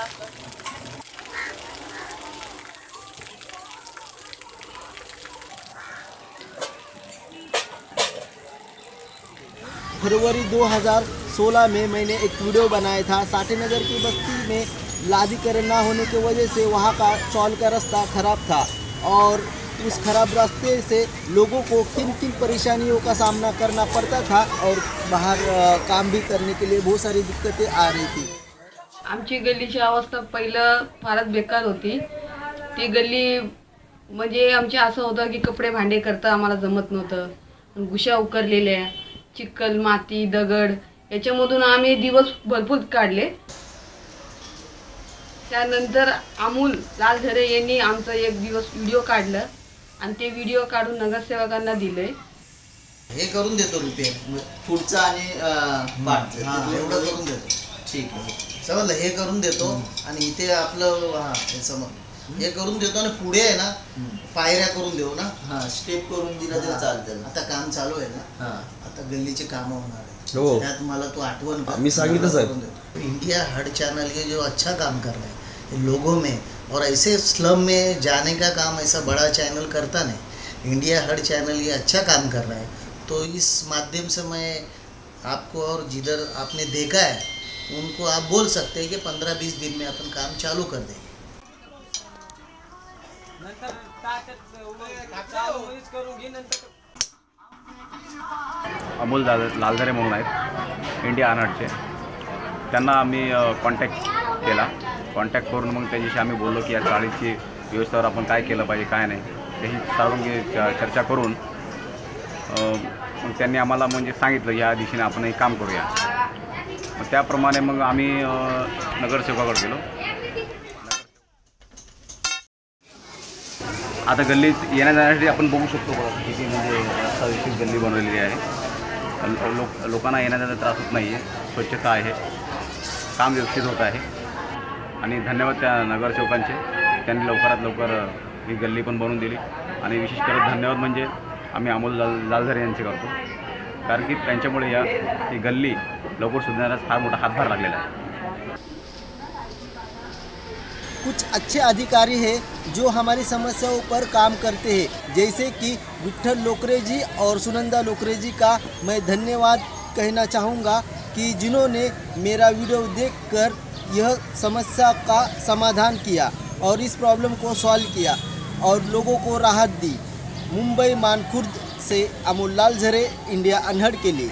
असं फरवरी 2016 में मैंने एक वीडियो बनाया था। साठे नगर की बस्ती में लादीकरण ना होने की वजह से वहाँ का चौल का रास्ता खराब था और उस खराब रास्ते से लोगों को किन किन परेशानियों का सामना करना पड़ता था और बाहर काम भी करने के लिए बहुत सारी दिक्कतें आ रही थी। आमची गल्लीची अवस्था पहिलं फारच बेकार होती. ती गल्ली म्हणजे आमचे असं होतं की कपडे भांडे करता आम्हाला जमत नव्हतं. गुशा उकरलेल्या चिखल माती दगड याच्यामधून आम्ही दिवस भरपूर काढले. त्यानंतर अमूल लालझरे यांनी आमचं एक दिवस व्हिडिओ काढलं. आणि ते व्हिडिओ काढून नगरसेवकांना दिले हे करून देतो रुपये पुढचं आणि पाठचं. हा, एवढं करून देतो. ठीक आहे. समजलं? हे करून देतो आणि इथे आपलं हा हे समज हे करून देतो आणि पुढे आहे ना पायऱ्या करून देऊ ना. हाँ स्टेप करून दिला तर चालतं आता काम चालू आहे ना. हां. आता गल्लीचे कामं होणार आहे. हो. त्यात मला तू आठवण कर. मी सांगितलं साहेब. करून देतो. इंडिया हड चैनल के जो अच्छा काम कर रहे हैं ये लोगों में और ऐसे स्लम में जाने का काम ऐसा बड़ा चैनल करता नहीं। इंडिया हर चैनल ये अच्छा काम कर रहा है। तो इस माध्यम से मैं आपको और जिधर आपने देखा है उनको आप बोल सकते हैं कि पंद्रह बीस दिन में अपन काम चालू कर देंगे। अमोल लाल लालझरे म्हणून आहेत इंडिया अनहटचे त्यांना आम्ही कॉन्टॅक्ट केला. कॉन्टॅक्ट करून मग त्यांच्याशी आम्ही बोललो की या चाळीची व्यवस्थेवर आपण काय केलं पाहिजे काय नाही. त्याची सारून चर्चा करून मग त्यांनी आम्हाला म्हणजे सांगितलं या दिशेने आपण हे काम करूया. मग त्याप्रमाणे मग आम्ही नगरसेवकाकडे गेलो. आता गल्लीत येण्या जाण्यासाठी आपण बघू शकतो बघा किती म्हणजे व्यवस्थित गल्ली बनवलेली आहे. लोक लोकांना येण्या जाण्याचा त्रास होत नाही आहे स्वच्छता आहे. काम व्यवस्थित होत आहे. आणि धन्यवाद त्या नगरसेवकांचे. त्यांनी लवकरात लवकर ही गल्ली पण बनवून दिली. आणि विशेष करून धन्यवाद म्हणजे आम्ही अमोल लाल लालझरे यांचे करतो. कारण की त्यांच्यामुळे या ही गल्ली लवकर सुधारण्यास फार मोठा हातभार लागलेला आहे. कुछ अच्छे अधिकारी हैं जो हमारी समस्याओं पर काम करते हैं। जैसे कि विठल लोकरे जी और सुनंदा लोकरे जी का मैं धन्यवाद कहना चाहूँगा। कि जिन्होंने मेरा वीडियो देखकर यह समस्या का समाधान किया और इस प्रॉब्लम को सॉल्व किया और लोगों को राहत दी। मुंबई मानखुर्द से अमोल लाल झरे, इंडिया अनहड़ के लिए।